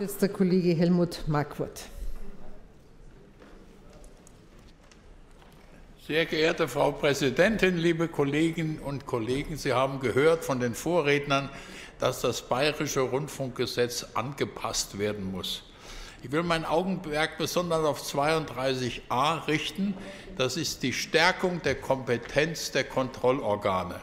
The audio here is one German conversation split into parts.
Jetzt der Kollege Helmut Markwort. Sehr geehrte Frau Präsidentin, liebe Kolleginnen und Kollegen, Sie haben gehört von den Vorrednern, dass das bayerische Rundfunkgesetz angepasst werden muss. Ich will mein Augenmerk besonders auf 32a richten. Das ist die Stärkung der Kompetenz der Kontrollorgane.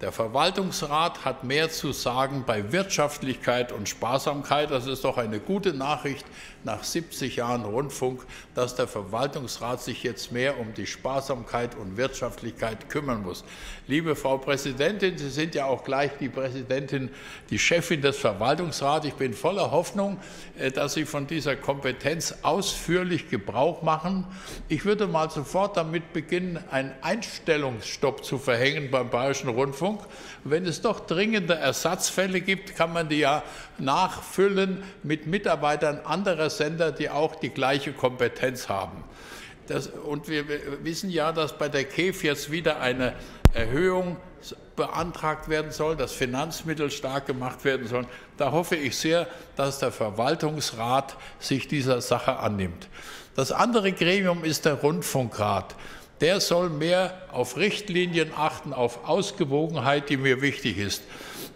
Der Verwaltungsrat hat mehr zu sagen bei Wirtschaftlichkeit und Sparsamkeit. Das ist doch eine gute Nachricht nach 70 Jahren Rundfunk, dass der Verwaltungsrat sich jetzt mehr um die Sparsamkeit und Wirtschaftlichkeit kümmern muss. Liebe Frau Präsidentin, Sie sind ja auch gleich die Präsidentin, die Chefin des Verwaltungsrats. Ich bin voller Hoffnung, äh, dass Sie von dieser Kompetenz ausführlich Gebrauch machen. Ich würde mal sofort damit beginnen, einen Einstellungsstopp zu verhängen beim Bayerischen Rundfunk. Rundfunk. Wenn es doch dringende Ersatzfälle gibt, kann man die ja nachfüllen mit Mitarbeitern anderer Sender, die auch die gleiche Kompetenz haben. Das, und wir wissen ja, dass bei der KEF jetzt wieder eine Erhöhung beantragt werden soll, dass Finanzmittel stark gemacht werden sollen. Da hoffe ich sehr, dass der Verwaltungsrat sich dieser Sache annimmt. Das andere Gremium ist der Rundfunkrat der soll mehr auf Richtlinien achten, auf Ausgewogenheit, die mir wichtig ist.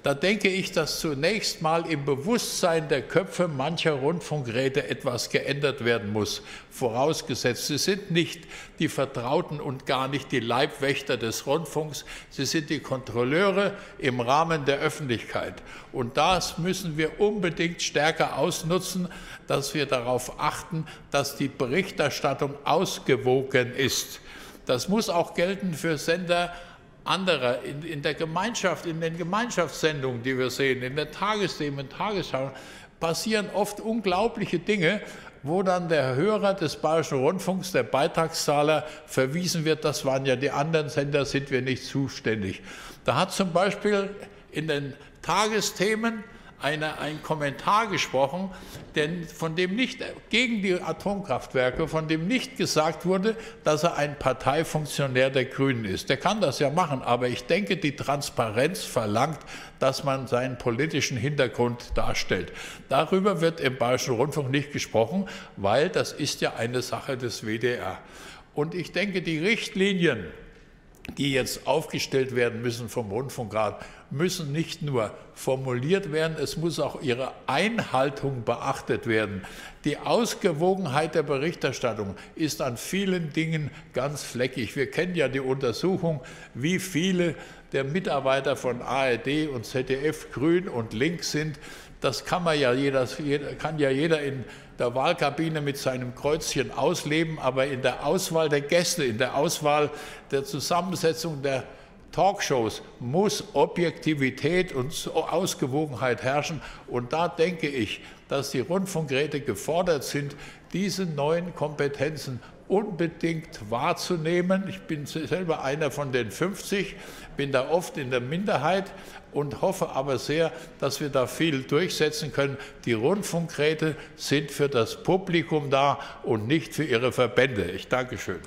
Da denke ich, dass zunächst mal im Bewusstsein der Köpfe mancher Rundfunkräte etwas geändert werden muss. Vorausgesetzt, sie sind nicht die Vertrauten und gar nicht die Leibwächter des Rundfunks, sie sind die Kontrolleure im Rahmen der Öffentlichkeit. Und das müssen wir unbedingt stärker ausnutzen, dass wir darauf achten, dass die Berichterstattung ausgewogen ist. Das muss auch gelten für Sender anderer in, in der Gemeinschaft, in den Gemeinschaftssendungen, die wir sehen, in der Tagesthemen, Tagesschau, passieren oft unglaubliche Dinge, wo dann der Hörer des Bayerischen Rundfunks, der Beitragszahler, verwiesen wird, das waren ja die anderen Sender, sind wir nicht zuständig. Da hat zum Beispiel in den Tagesthemen eine, ein Kommentar gesprochen, denn von dem nicht gegen die Atomkraftwerke, von dem nicht gesagt wurde, dass er ein Parteifunktionär der Grünen ist. Der kann das ja machen, aber ich denke, die Transparenz verlangt, dass man seinen politischen Hintergrund darstellt. Darüber wird im Bayerischen Rundfunk nicht gesprochen, weil das ist ja eine Sache des WDR. Und ich denke, die Richtlinien, die jetzt aufgestellt werden müssen vom Rundfunkrat, müssen nicht nur formuliert werden, es muss auch ihre Einhaltung beachtet werden. Die Ausgewogenheit der Berichterstattung ist an vielen Dingen ganz fleckig. Wir kennen ja die Untersuchung, wie viele der Mitarbeiter von ARD und ZDF grün und links sind. Das kann, man ja jeder, kann ja jeder in der Wahlkabine mit seinem Kreuzchen ausleben, aber in der Auswahl der Gäste, in der Auswahl der Zusammensetzung der Talkshows muss Objektivität und Ausgewogenheit herrschen. Und da denke ich, dass die Rundfunkräte gefordert sind, diese neuen Kompetenzen unbedingt wahrzunehmen. Ich bin selber einer von den 50, bin da oft in der Minderheit und hoffe aber sehr, dass wir da viel durchsetzen können. Die Rundfunkräte sind für das Publikum da und nicht für ihre Verbände. Ich danke schön.